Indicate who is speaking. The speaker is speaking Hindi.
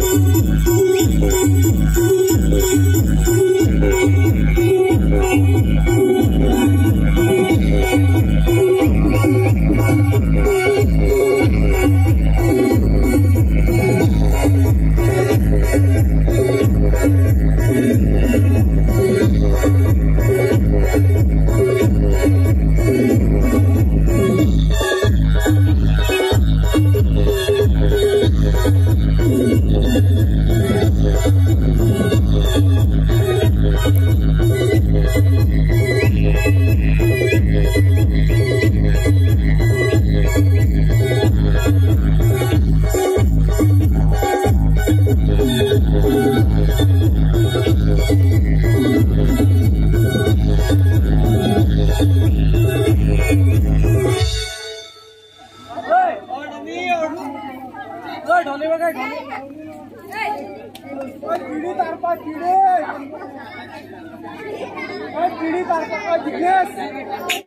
Speaker 1: Thank you. ढोले गए कीड़ी तार पा कीड़े कीड़ी तार जिग्नेश